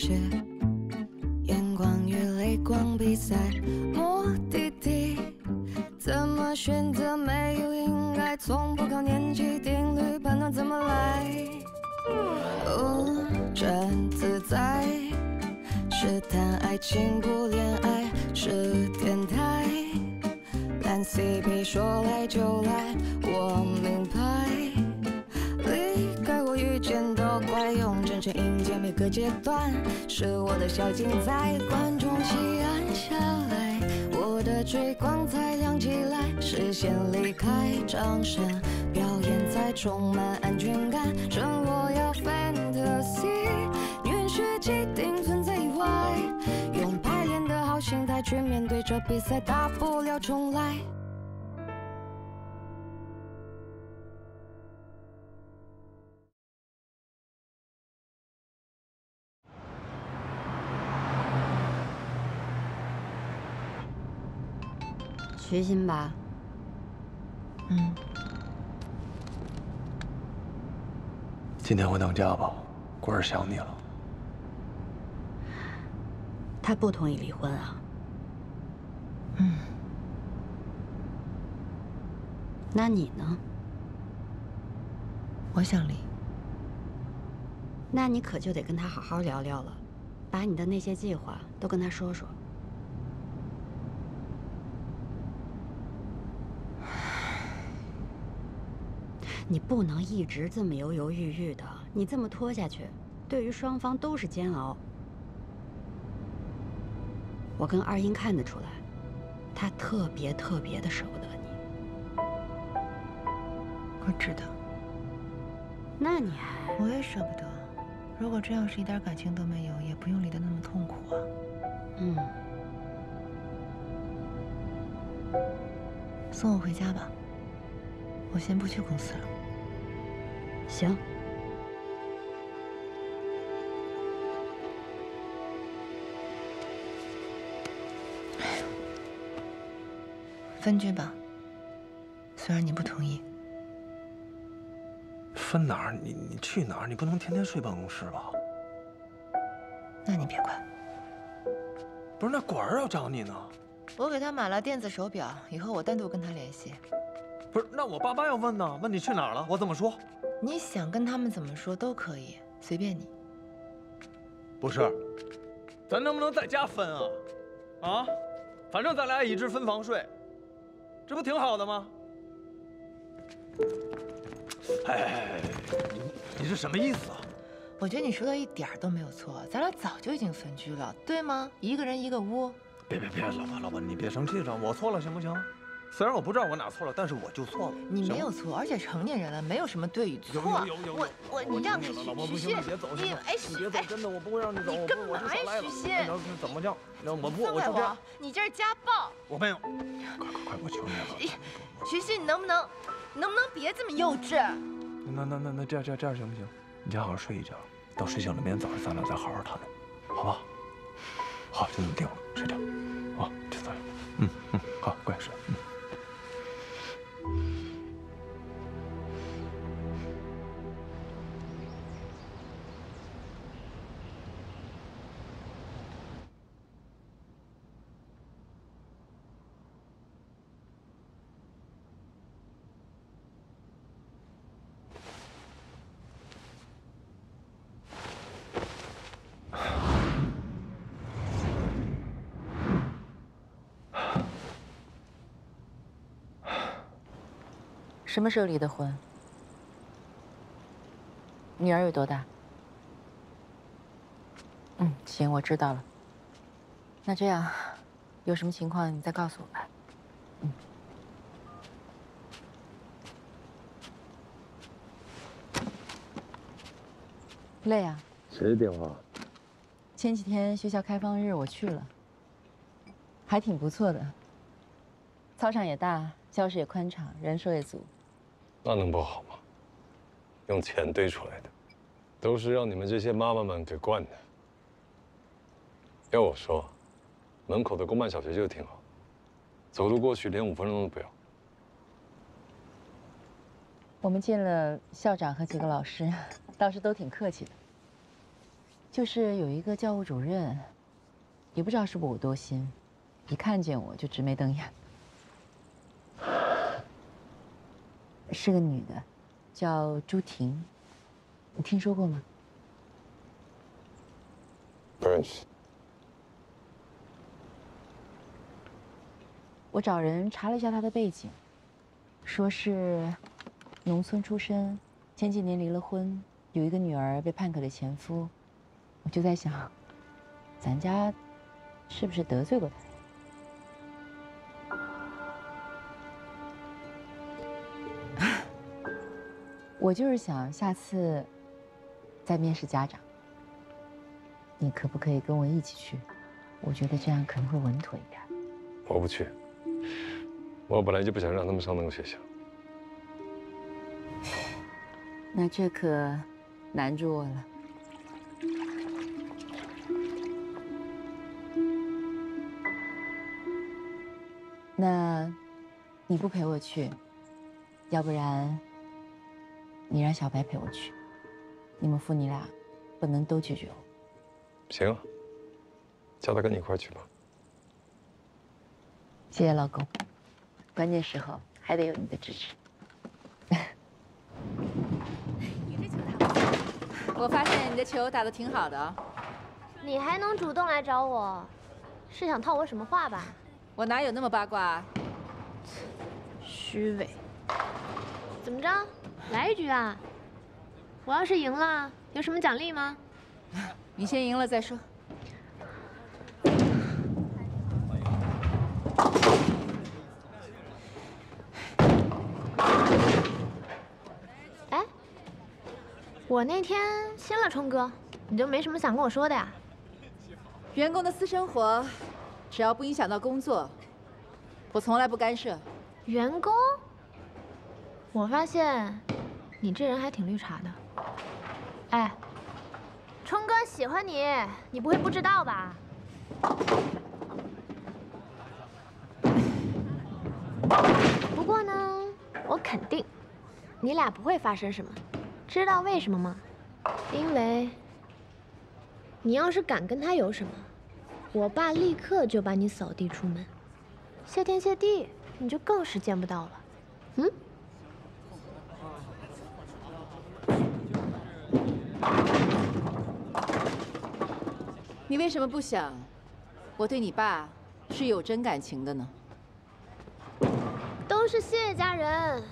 雪小景在。观众席暗下来，我的追光才亮起来，视线离开，掌声表演才充满安全感。生活要 fantasy，允许既定存在以外，用排练的好心态去面对这比赛，大不徐心吧，嗯，今天回趟家吧，果儿想你了。他不同意离婚啊？嗯，那你呢？我想离。那你可就得跟他好好聊聊了，把你的那些计划都跟他说说。你不能一直这么犹犹豫豫的，你这么拖下去，对于双方都是煎熬。我跟二英看得出来，他特别特别的舍不得你。我知道。那你还……我也舍不得。如果真要是一点感情都没有，也不用离得那么痛苦啊。嗯。送我回家吧。我先不去公司了。行。分居吧。虽然你不同意。分哪儿？你你去哪儿？你不能天天睡办公室吧？那你别管。不是，那果儿要找你呢。我给他买了电子手表，以后我单独跟他联系。不是，那我爸妈要问呢？问你去哪儿了？我怎么说？你想跟他们怎么说都可以，随便你。不是，咱能不能再加分啊？啊，反正咱俩一直分房睡，这不挺好的吗？哎哎哎，你你是什么意思啊？我觉得你说的一点都没有错，咱俩早就已经分居了，对吗？一个人一个屋。别别别，老婆老婆，你别生气了，我错了行不行？虽然我不知道我哪错了，但是我就错了。你没有错，而且成年人了，没有什么对与错。有有有有。我我你让开，徐徐你别走，你哎徐，你别走，真的我不会让你走。你干徐鑫？怎么叫？我不，我就这。你这是家暴。我没有。快快快，我求你了。徐鑫，你能不能，能不能别这么幼稚？那那那那这样这样这样行不行？你先好好睡一觉，等睡醒了，明天早上咱俩再好好谈谈，好吧？好，就这么定了，睡觉。啊，就这样。嗯嗯，好，乖睡。嗯。什么时候离的婚？女儿有多大？嗯，行，我知道了。那这样，有什么情况你再告诉我吧。嗯。累啊？谁的电话？前几天学校开放日我去了，还挺不错的。操场也大，教室也宽敞，人手也足。那能不好吗？用钱堆出来的，都是让你们这些妈妈们给惯的。要我说，门口的公办小学就挺好，走路过去连五分钟都不要。我们见了校长和几个老师，倒是都挺客气的。就是有一个教务主任，也不知道是不是我多心，一看见我就直眉瞪眼。是个女的，叫朱婷，你听说过吗？不认识。我找人查了一下她的背景，说是农村出身，前几年离了婚，有一个女儿被判给了前夫。我就在想，咱家是不是得罪过他？我就是想下次再面试家长，你可不可以跟我一起去？我觉得这样可能会稳妥一点。我不去，我本来就不想让他们上那个学校。那这可难住我了。那，你不陪我去，要不然你让小白陪我去，你们父女俩不能都拒绝我。行啊，叫他跟你一块去吧。谢谢老公，关键时候还得有你的支持。你这球打不错，我发现你的球打得挺好的。你还能主动来找我，是想套我什么话吧？我哪有那么八卦？虚伪。怎么着？来一局啊？我要是赢了，有什么奖励吗？你先赢了再说。哎，我那天亲了冲哥，你就没什么想跟我说的呀？员工的私生活。只要不影响到工作，我从来不干涉。员工，我发现你这人还挺绿茶的。哎，冲哥喜欢你，你不会不知道吧？不过呢，我肯定你俩不会发生什么。知道为什么吗？因为你要是敢跟他有什么。我爸立刻就把你扫地出门，谢天谢地，你就更是见不到了。嗯？你为什么不想我对你爸是有真感情的呢？都是谢家人，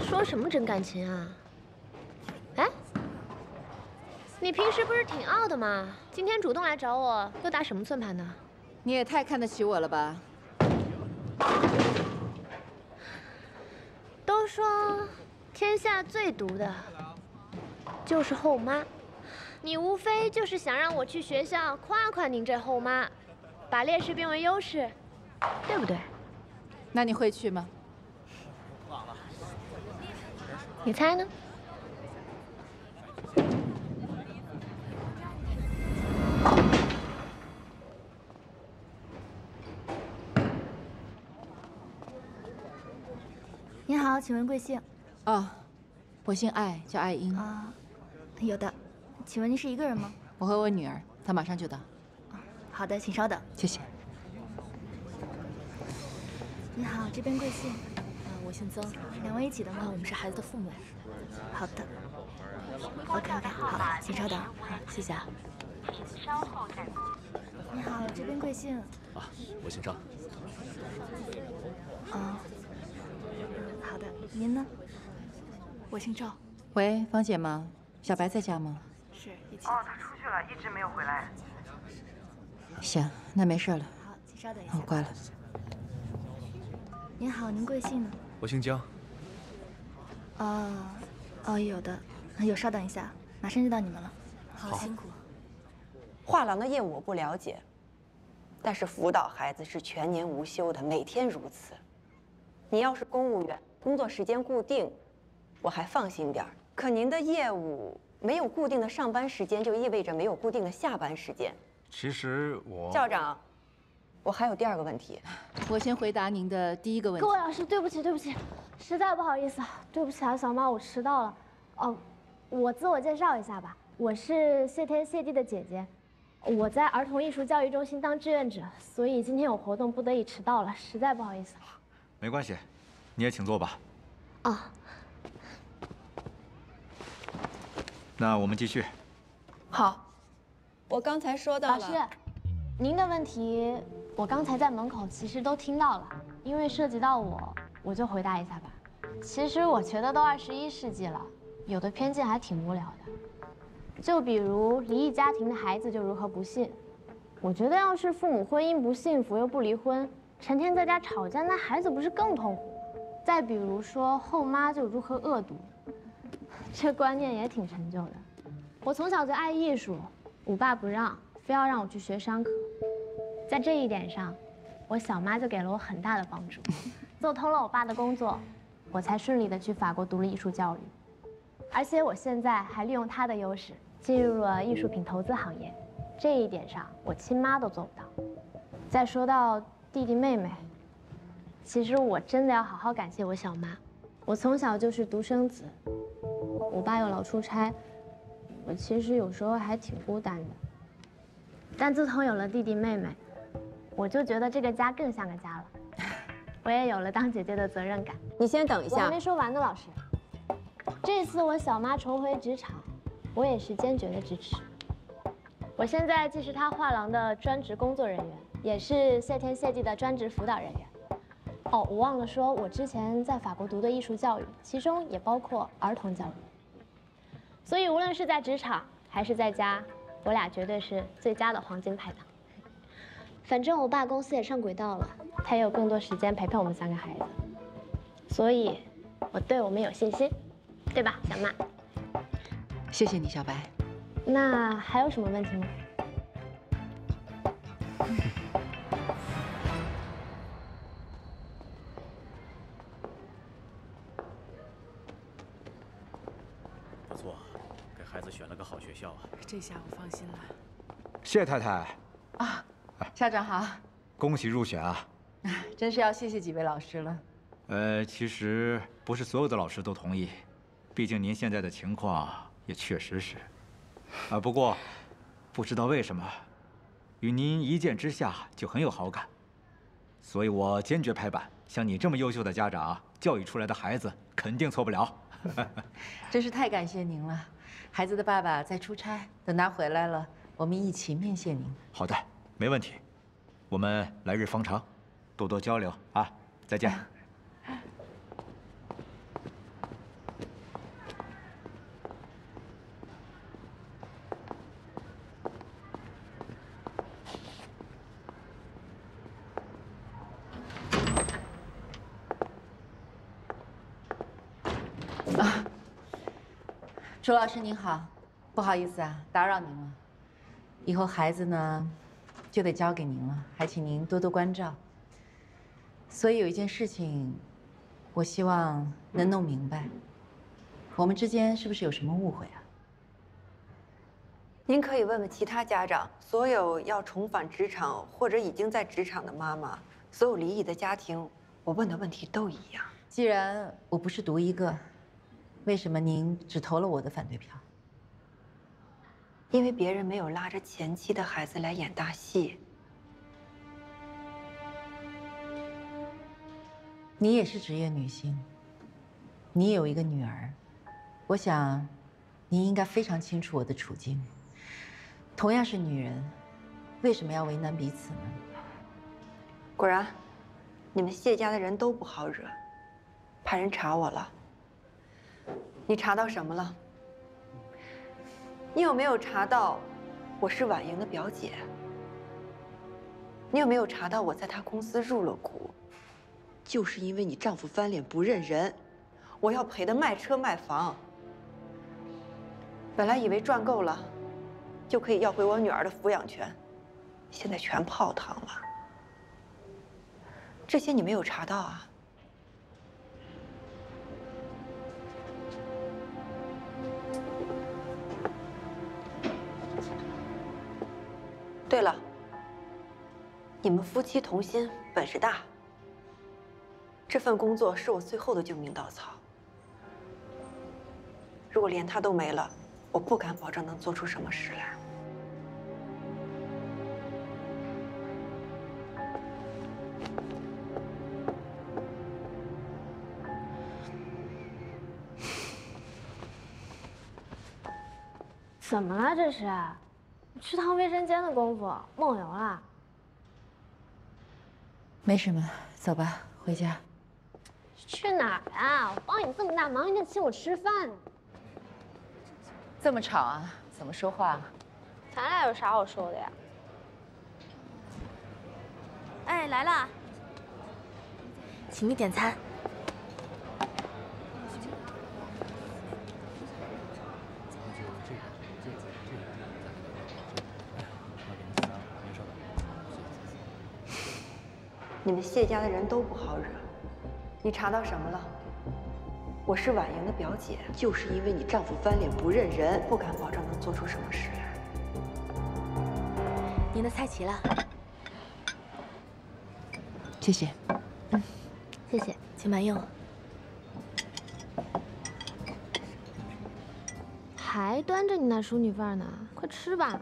说什么真感情啊？哎？你平时不是挺傲的吗？今天主动来找我，又打什么算盘呢？你也太看得起我了吧！都说天下最毒的就是后妈，你无非就是想让我去学校夸夸您这后妈，把劣势变为优势，对不对？那你会去吗？你猜呢？你好，请问贵姓？哦，我姓艾，叫艾英。啊，有的，请问您是一个人吗？我和我女儿，她马上就到。好的，请稍等。谢谢。你好，这边贵姓？啊，我姓曾。两位一起的吗？我们是孩子的父母。好的。OK OK，好，请稍等。好，谢谢啊。稍后再。你好，这边贵姓？啊，我姓张。哦。好的，您呢？我姓赵。喂，方姐吗？小白在家吗？是，一起。哦，他出去了，一直没有回来。行，那没事了。好，请稍等一下。我挂了。您好，您贵姓呢？我姓江。哦，哦，有的，有，稍等一下，马上就到你们了。好，辛苦。画廊的业务我不了解，但是辅导孩子是全年无休的，每天如此。你要是公务员，工作时间固定，我还放心点儿。可您的业务没有固定的上班时间，就意味着没有固定的下班时间。其实我校长，我还有第二个问题。我先回答您的第一个问题。各位老师，对不起，对不起，实在不好意思，对不起啊，小妈，我迟到了。哦，我自我介绍一下吧，我是谢天谢地的姐姐，我在儿童艺术教育中心当志愿者，所以今天有活动，不得已迟到了，实在不好意思。没关系，你也请坐吧。哦，那我们继续。好，我刚才说到老师，您的问题我刚才在门口其实都听到了，因为涉及到我，我就回答一下吧。其实我觉得都二十一世纪了，有的偏见还挺无聊的。就比如离异家庭的孩子就如何不幸，我觉得要是父母婚姻不幸福又不离婚，成天在家吵架，那孩子不是更痛苦？再比如说后妈就如何恶毒，这观念也挺陈旧的。我从小就爱艺术，我爸不让，非要让我去学商科。在这一点上，我小妈就给了我很大的帮助，做通了我爸的工作，我才顺利的去法国读了艺术教育。而且我现在还利用她的优势进入了艺术品投资行业，这一点上我亲妈都做不到。再说到弟弟妹妹，其实我真的要好好感谢我小妈，我从小就是独生子，我爸又老出差。我其实有时候还挺孤单的，但自从有了弟弟妹妹，我就觉得这个家更像个家了。我也有了当姐姐的责任感。你先等一下，我还没说完呢，老师。这次我小妈重回职场，我也是坚决的支持。我现在既是她画廊的专职工作人员，也是谢天谢地的专职辅导人员。哦，我忘了说，我之前在法国读的艺术教育，其中也包括儿童教育。所以，无论是在职场还是在家，我俩绝对是最佳的黄金拍档。反正我爸公司也上轨道了，他也有更多时间陪陪我们三个孩子，所以，我对我们有信心，对吧，小曼？谢谢你，小白。那还有什么问题吗？子选了个好学校啊。这下我放心了。谢太太，啊，校长好，恭喜入选啊！真是要谢谢几位老师了。呃，其实不是所有的老师都同意，毕竟您现在的情况也确实是。啊，不过不知道为什么，与您一见之下就很有好感，所以我坚决拍板，像你这么优秀的家长教育出来的孩子肯定错不了。真是太感谢您了，孩子的爸爸在出差，等他回来了，我们一起面谢您。好的，没问题，我们来日方长，多多交流啊！再见。楚老师您好，不好意思啊，打扰您了。以后孩子呢，就得交给您了，还请您多多关照。所以有一件事情，我希望能弄明白，我们之间是不是有什么误会啊？您可以问问其他家长，所有要重返职场或者已经在职场的妈妈，所有离异的家庭，我问的问题都一样。既然我不是独一个，为什么您只投了我的反对票？因为别人没有拉着前妻的孩子来演大戏。你也是职业女性，你有一个女儿，我想，您应该非常清楚我的处境。同样是女人，为什么要为难彼此呢？果然，你们谢家的人都不好惹，派人查我了。你查到什么了？你有没有查到我是婉莹的表姐？你有没有查到我在她公司入了股？就是因为你丈夫翻脸不认人，我要赔的卖车卖房。本来以为赚够了，就可以要回我女儿的抚养权，现在全泡汤了。这些你没有查到啊？对了，你们夫妻同心，本事大。这份工作是我最后的救命稻草。如果连他都没了，我不敢保证能做出什么事来。怎么了这是？去趟卫生间的功夫，梦游了？没什么，走吧，回家。去哪儿啊？我帮你这么大忙，你得请我吃饭。这么吵啊？怎么说话？咱俩有啥好说的呀？哎，来了，请你点餐。你们谢家的人都不好惹，你查到什么了？我是婉莹的表姐，就是因为你丈夫翻脸不认人，不敢保证能做出什么事来。您的菜齐了，谢谢。嗯，谢谢，请慢用。还端着你那淑女范儿呢，快吃吧。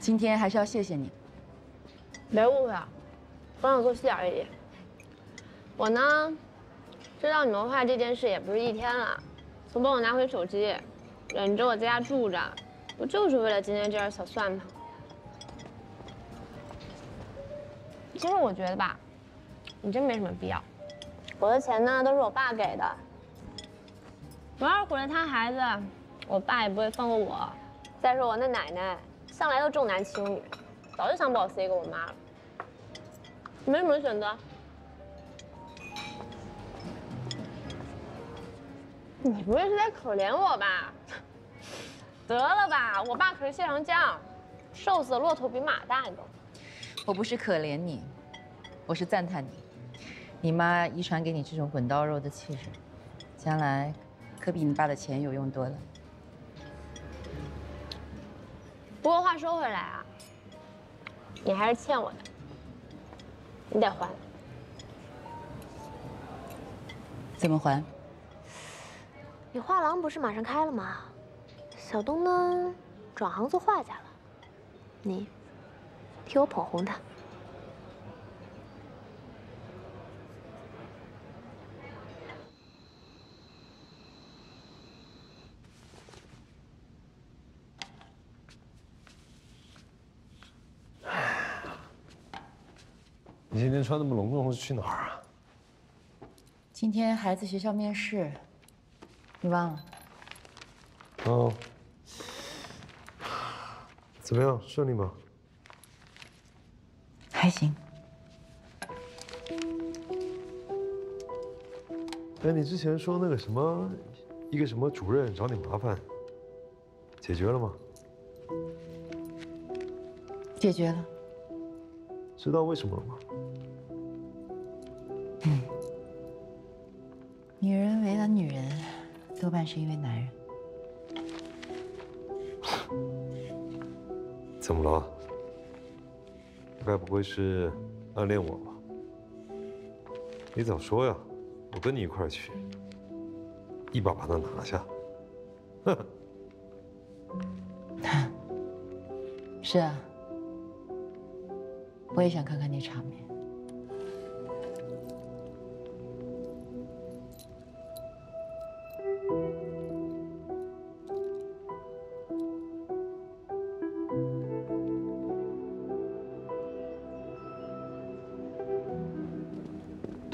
今天还是要谢谢你。别误会啊。帮我做戏而已。我呢，知道你们坏这件事也不是一天了。从帮我拿回手机，忍着我在家住着，不就是为了今天这点小算盘？其实我觉得吧，你真没什么必要。我的钱呢，都是我爸给的。我要是毁了他孩子，我爸也不会放过我。再说我那奶奶，向来都重男轻女，早就想把我塞给我妈了。没什么选择。你不会是在可怜我吧？得了吧，我爸可是谢长江，瘦死的骆驼比马大都。我不是可怜你，我是赞叹你。你妈遗传给你这种滚刀肉的气质，将来可比你爸的钱有用多了。不过话说回来啊，你还是欠我的。你得还，怎么还？你画廊不是马上开了吗？小东呢，转行做画家了，你替我捧红他。你今天穿那么隆重是去哪儿啊？今天孩子学校面试，你忘了？哦，怎么样，顺利吗？还行。哎，你之前说那个什么，一个什么主任找你麻烦，解决了吗？解决了。知道为什么了吗？是因为男人。怎么了？该不会是暗恋我吧？你早说呀，我跟你一块去，一把把他拿下。哼！是啊，我也想看看那场面。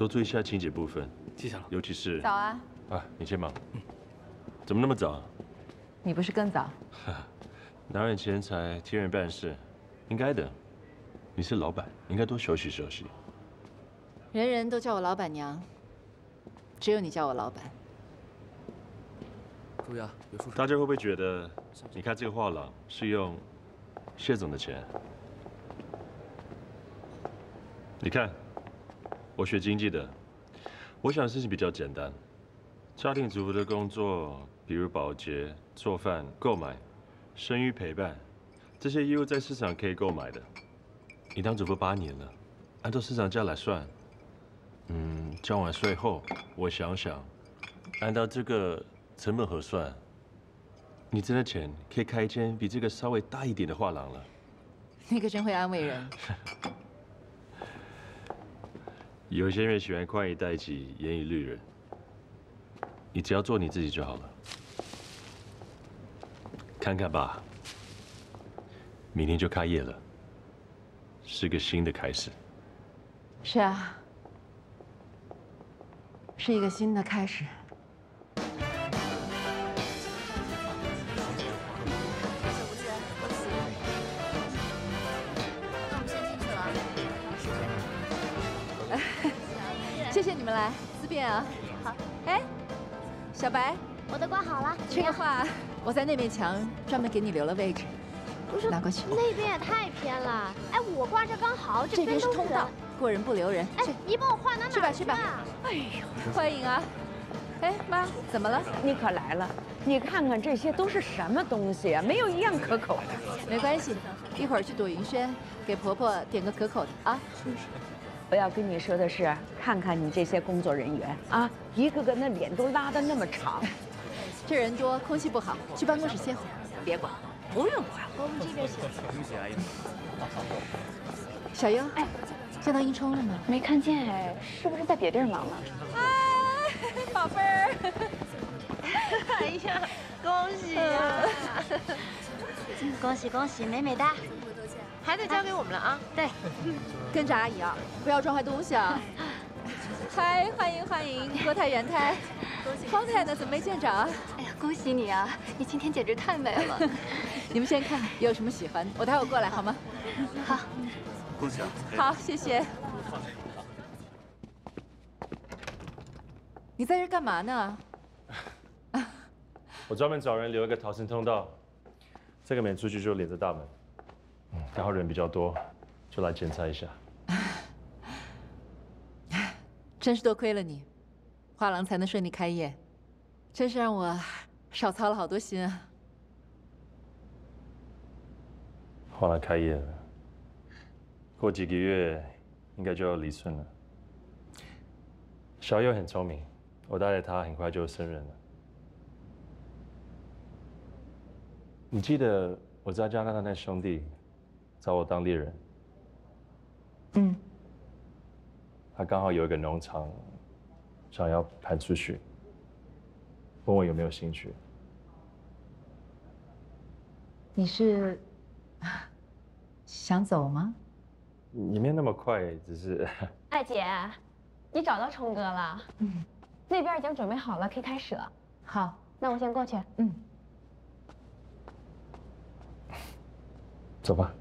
多注意一下清洁部分，记下了。尤其是早啊！啊，你先忙。怎么那么早？你不是更早？拿人钱财，替人办事，应该的。你是老板，应该多休息休息。人人都叫我老板娘，只有你叫我老板。注意啊，别出大家会不会觉得，你看这个画廊是用谢总的钱？你看。我学经济的，我想事情比较简单。家庭主妇的工作，比如保洁、做饭、购买、生育陪伴，这些义务在市场可以购买的。你当主播八年了，按照市场价来算，嗯，交完税后，我想想，按照这个成本核算，你挣的钱可以开一间比这个稍微大一点的画廊了。你可真会安慰人。有些人喜欢宽以待己，严以律人。你只要做你自己就好了。看看吧，明天就开业了，是个新的开始。是啊，是一个新的开始。你们来，自便啊。好。哎，小白，我都挂好了。这个画我在那面墙专门给你留了位置，不是拿过去。那边也太偏了。哎，我挂这刚好，这边是通道，过人不留人。哎，你帮我画哪哪去吧去吧。哎呦，欢迎啊！哎妈，怎么了？你可来了！你看看这些都是什么东西啊？没有一样可口的。没关系，一会儿去朵云轩给婆婆点个可口的啊。我要跟你说的是，看看你这些工作人员啊，一个个那脸都拉得那么长。这人多，空气不好，去办公室歇会儿。别管，不用管，我们这边歇。恭喜阿姨。小英，哎，见到英冲了吗？没看见哎，是不是在别地儿忙了？哎，宝贝儿。哎呀，恭喜呀！恭喜恭喜，美美哒！孩子交给我们了啊。对，跟着阿姨啊，不要撞坏东西啊。嗨，欢迎欢迎，国泰元泰。方太呢？怎么没见着啊？哎呀，恭喜你啊！你今天简直太美了。你们先看，有什么喜欢的，我待会过来好吗？好。恭喜啊！好，谢谢。你在这干嘛呢？我专门找人留一个逃生通道，这个门出去就连着大门，刚好人比较多，就来检查一下。真是多亏了你，画廊才能顺利开业，真是让我少操了好多心啊。画廊开业了，过几个月应该就要离村了。小友很聪明，我带着他很快就升任了。你记得我在加拿大那兄弟找我当猎人？嗯。他刚好有一个农场，想要盘出去，问我有没有兴趣。你是 想走吗？你没那么快，只是。艾姐，你找到冲哥了？嗯。那边已经准备好了，可以开始了。好，那我先过去。嗯。走吧。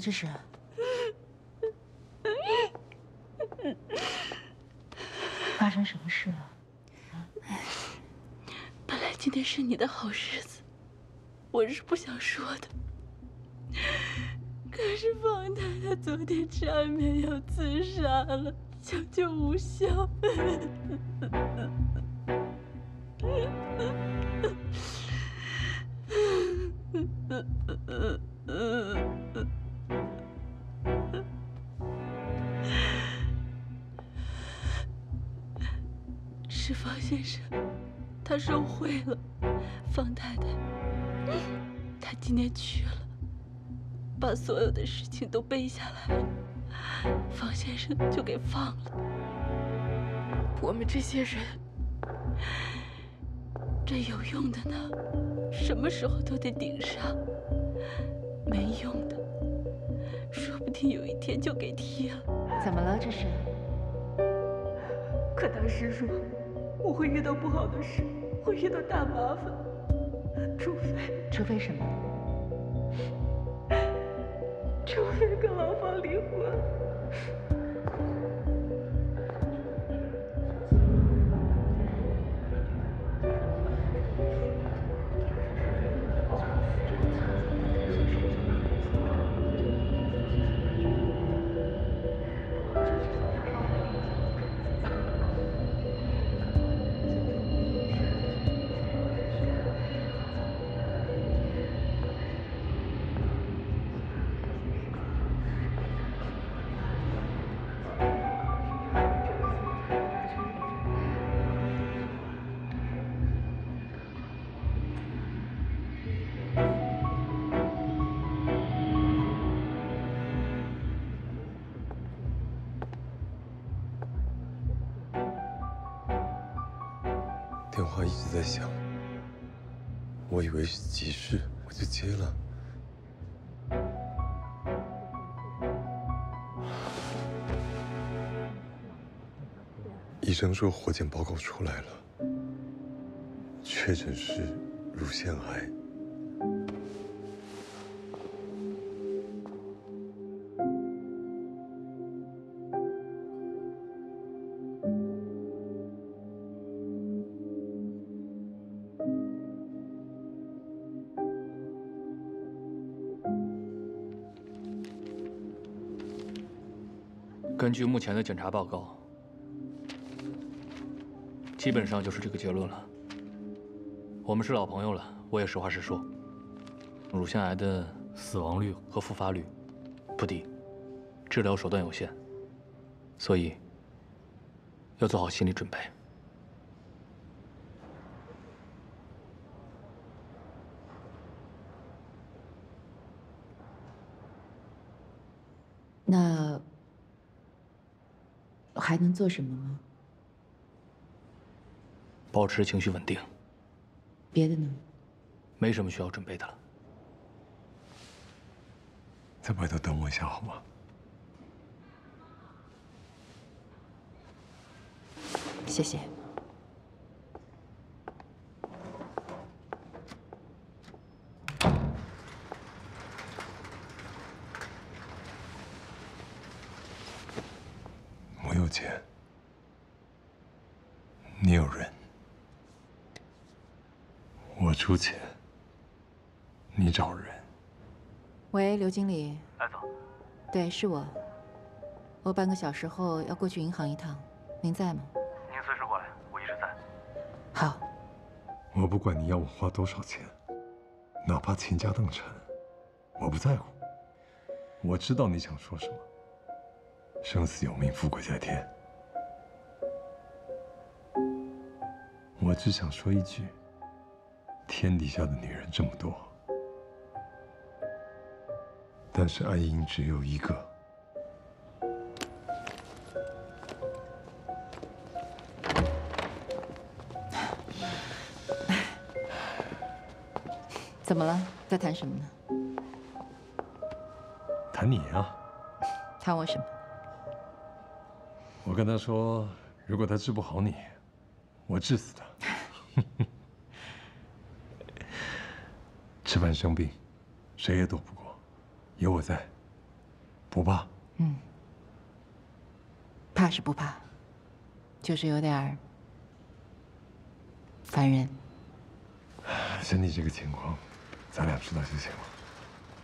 这是？发生什么事了？本来今天是你的好日子，我是不想说的。可是方太太昨天吃安眠药自杀了，抢救无效。他受贿了。方太太，他今天去了，把所有的事情都背下来了，方先生就给放了。我们这些人，这有用的呢，什么时候都得顶上；没用的，说不定有一天就给踢了。怎么了这是？可大师说我会遇到不好的事，会遇到大麻烦，除非除非什么？除非跟老方离婚。医生说活检报告出来了，确诊是乳腺癌。据目前的检查报告，基本上就是这个结论了。我们是老朋友了，我也实话实说，乳腺癌的死亡率和复发率不低，治疗手段有限，所以要做好心理准备。那还能做什么吗？保持情绪稳定，别的呢？没什么需要准备的了。在外头等我一下好吗？谢谢。我有钱，你有人，我出钱，你找人。喂，刘经理。艾总。对，是我。我半个小时后要过去银行一趟，您在吗？您随时过来，我一直在。好。我不管你要我花多少钱，哪怕倾家荡产，我不在乎。我知道你想说什么。生死有命，富贵在天。我只想说一句：天底下的女人这么多，但是爱英只有一个。怎么了？在谈什么呢？谈你啊！谈我什么？我跟他说，如果他治不好你，我治死他。吃饭生病，谁也躲不过，有我在，不怕。嗯，怕是不怕，就是有点烦人。身体这个情况，咱俩知道就行了。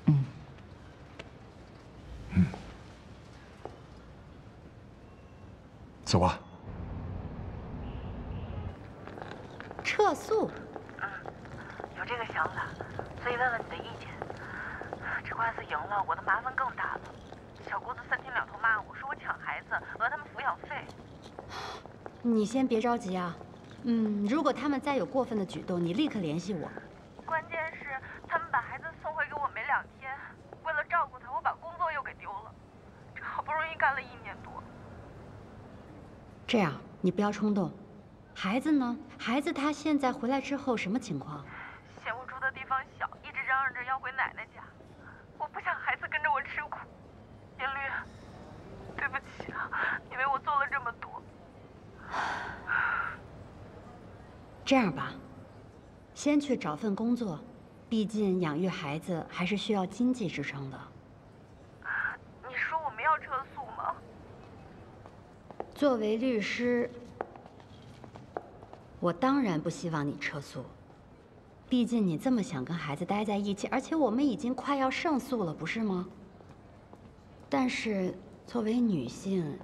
嗯。嗯。走吧。撤诉。嗯，有这个想法，所以问问你的意见。这官司赢了，我的麻烦更大了。小姑子三天两头骂我说我抢孩子，讹他们抚养费。你先别着急啊。嗯，如果他们再有过分的举动，你立刻联系我。关键是他们把孩子送回给我没两天，为了照顾他，我把工作又给丢了。这好不容易干了一年多。这样，你不要冲动。孩子呢？孩子他现在回来之后什么情况？嫌我住的地方小，一直嚷嚷着要回奶奶家。我不想孩子跟着我吃苦。颜律，对不起啊，因为我做了这么多。这样吧，先去找份工作，毕竟养育孩子还是需要经济支撑的。你说我们要撤诉吗？作为律师，我当然不希望你撤诉。毕竟你这么想跟孩子待在一起，而且我们已经快要胜诉了，不是吗？但是作为女性，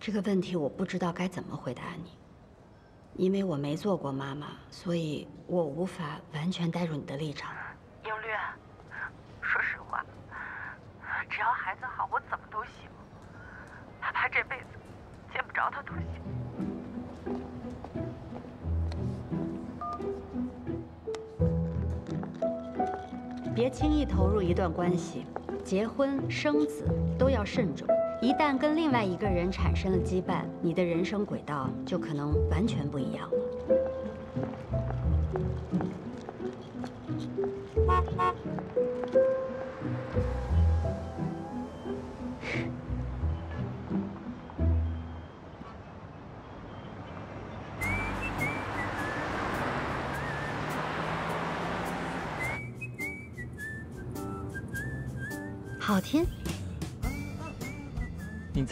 这个问题我不知道该怎么回答你，因为我没做过妈妈，所以我无法完全代入你的立场。英律，说实话，只要孩子好，我怎么都行，哪怕这辈子见不着他都行。别轻易投入一段关系，结婚生子都要慎重。一旦跟另外一个人产生了羁绊，你的人生轨道就可能完全不一样了。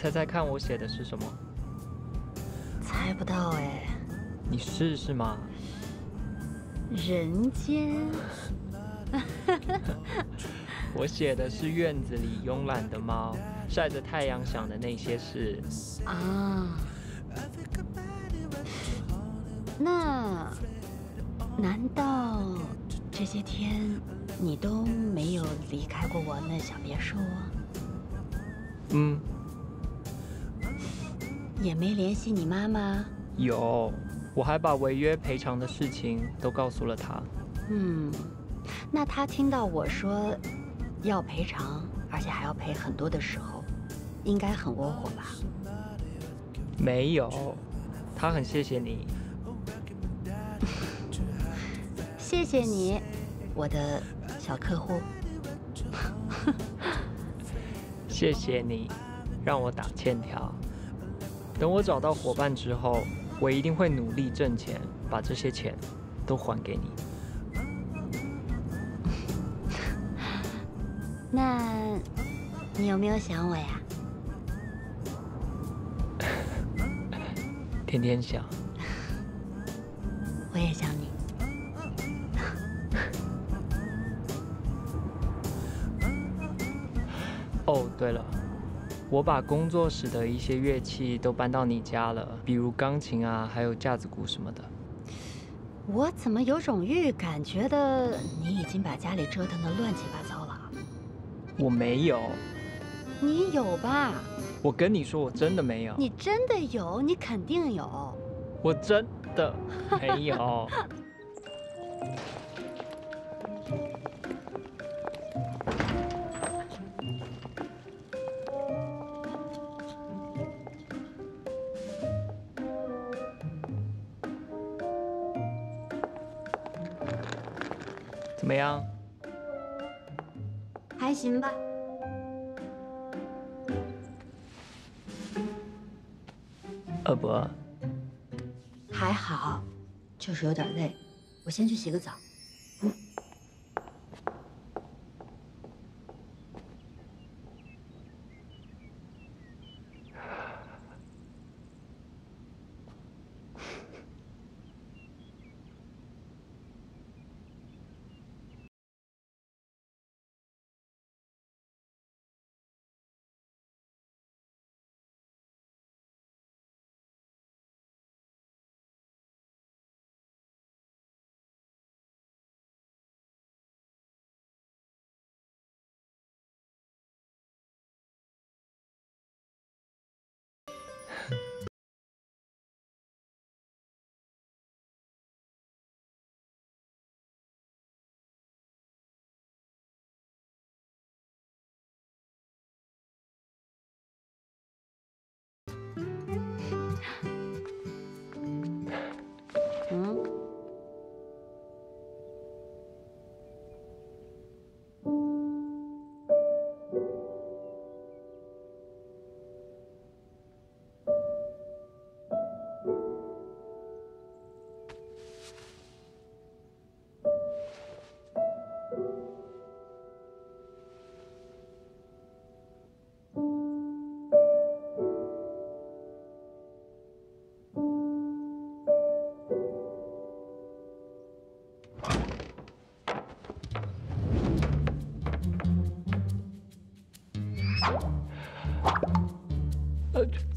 猜猜看，我写的是什么？猜不到哎。你试试嘛。人间。我写的是院子里慵懒的猫，晒着太阳想的那些事。啊。那，难道这些天你都没有离开过我那小别墅？嗯。也没联系你妈妈？有，我还把违约赔偿的事情都告诉了她。嗯，那她听到我说要赔偿，而且还要赔很多的时候，应该很窝火吧？没有，她很谢谢你。谢谢你，我的小客户。谢谢你，让我打欠条。等我找到伙伴之后，我一定会努力挣钱，把这些钱都还给你。那，你有没有想我呀？天天想。我也想你。哦，对了。我把工作室的一些乐器都搬到你家了，比如钢琴啊，还有架子鼓什么的。我怎么有种预感，觉得你已经把家里折腾得乱七八糟了？我没有。你有吧？我跟你说，我真的没有。你真的有？你肯定有。我真的没有。还行吧。饿不，还好，就是有点累。我先去洗个澡。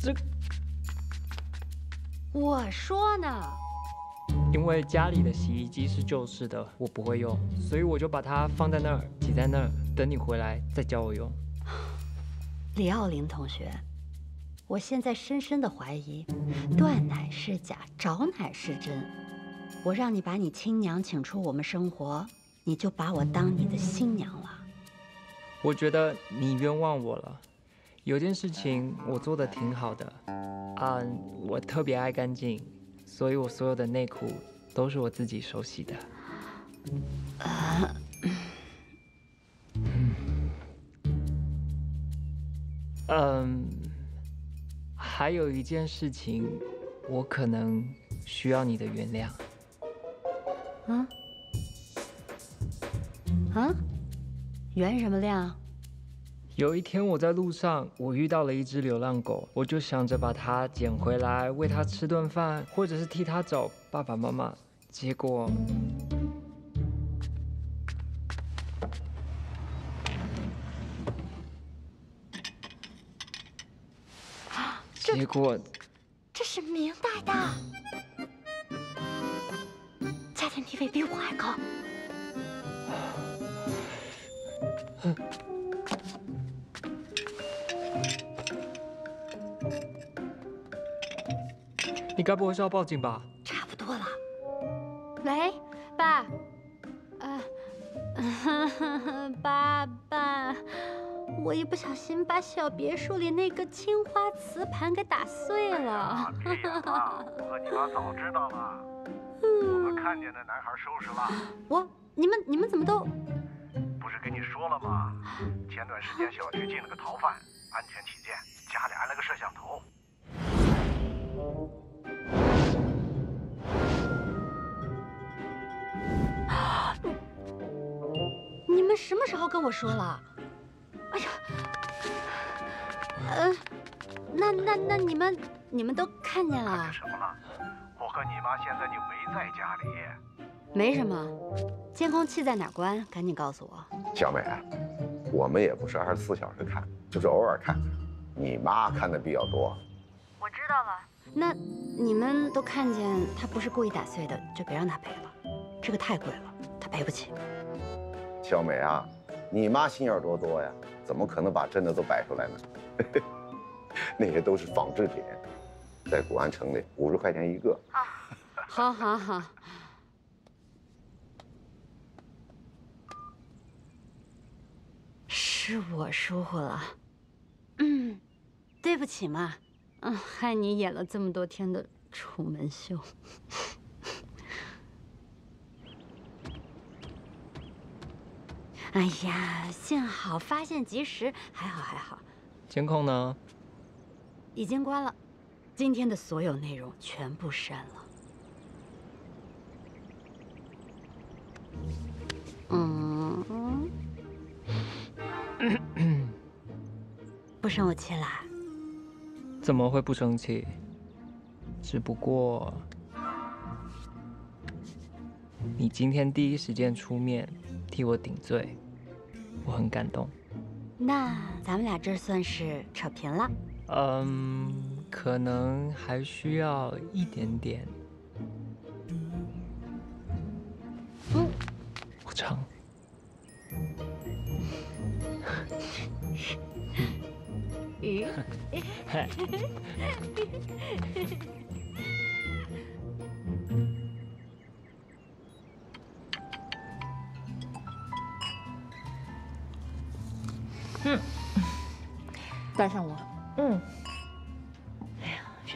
这我说呢，因为家里的洗衣机是旧式的，我不会用，所以我就把它放在那儿，挤在那儿，等你回来再教我用。李奥林同学，我现在深深的怀疑，断奶是假，找奶是真。我让你把你亲娘请出我们生活，你就把我当你的新娘了。我觉得你冤枉我了。有件事情我做的挺好的，啊，我特别爱干净，所以我所有的内裤都是我自己手洗的。嗯，还有一件事情，我可能需要你的原谅。啊？啊？原什么谅？有一天我在路上，我遇到了一只流浪狗，我就想着把它捡回来，喂它吃顿饭，或者是替它找爸爸妈妈。结果，啊结果，这是明代的，家庭地位比我还高。该不会是要报警吧？差不多了。喂，爸，呃，爸爸，我一不小心把小别墅里那个青花瓷盘给打碎了。这样啊，我和你妈早知道了，我们看见那男孩收拾了。我，你们，你们怎么都？不是跟你说了吗？前段时间小区进了个逃犯，安全起见，家里安了个摄像头。什么时候跟我说了？哎呀，呃，那那那你们你们都看见了？什么了？我和你妈现在就没在家里。没什么，监控器在哪关？赶紧告诉我。小美，我们也不是二十四小时看，就是偶尔看看。你妈看的比较多。我知道了。那你们都看见他不是故意打碎的，就别让他赔了。这个太贵了，他赔不起。小美啊，你妈心眼多多呀，怎么可能把真的都摆出来呢？那些都是仿制品，在古玩城里五十块钱一个。好，好，好。是我疏忽了，嗯，对不起嘛，嗯，害你演了这么多天的楚门秀。哎呀，幸好发现及时，还好还好。监控呢？已经关了，今天的所有内容全部删了。嗯，不生我气啦？怎么会不生气？只不过你今天第一时间出面替我顶罪，我很感动。那咱们俩这算是扯平了。嗯，可能还需要一点点。嗯，我唱。鱼。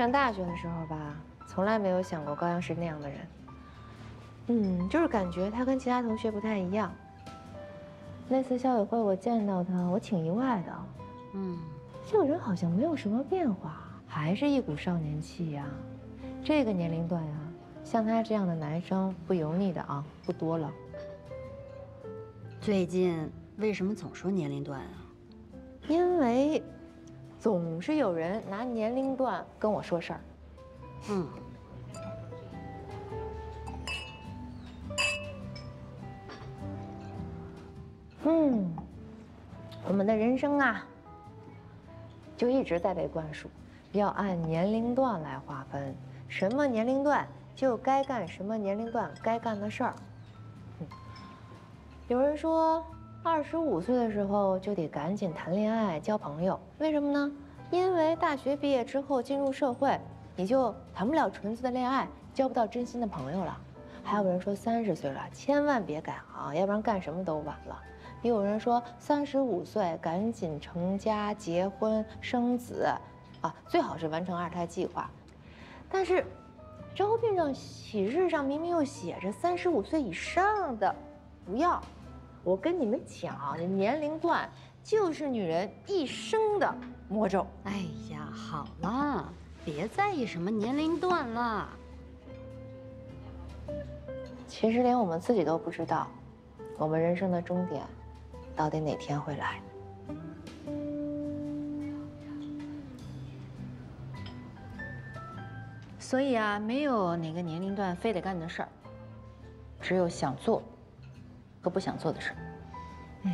上大学的时候吧，从来没有想过高阳是那样的人。嗯，就是感觉他跟其他同学不太一样。那次校友会我见到他，我挺意外的。嗯，这个人好像没有什么变化，还是一股少年气呀。这个年龄段呀，像他这样的男生不油腻的啊，不多了。最近为什么总说年龄段啊？因为总是有人拿年龄段跟我说事儿。嗯。嗯，我们的人生啊，就一直在被灌输，要按年龄段来划分，什么年龄段就该干什么年龄段该干的事儿。有人说，二十五岁的时候就得赶紧谈恋爱、交朋友，为什么呢？因为大学毕业之后进入社会，你就谈不了纯粹的恋爱，交不到真心的朋友了。还有人说三十岁了，千万别改行，要不然干什么都晚了。也有人说三十五岁赶紧成家、结婚、生子，啊，最好是完成二胎计划。但是，招聘上喜事上明明又写着三十五岁以上的不要。我跟你们讲，年龄段就是女人一生的魔咒。哎呀，好了，别在意什么年龄段了。其实连我们自己都不知道，我们人生的终点到底哪天会来。所以啊，没有哪个年龄段非得干的事儿，只有想做。和不想做的事。嗯。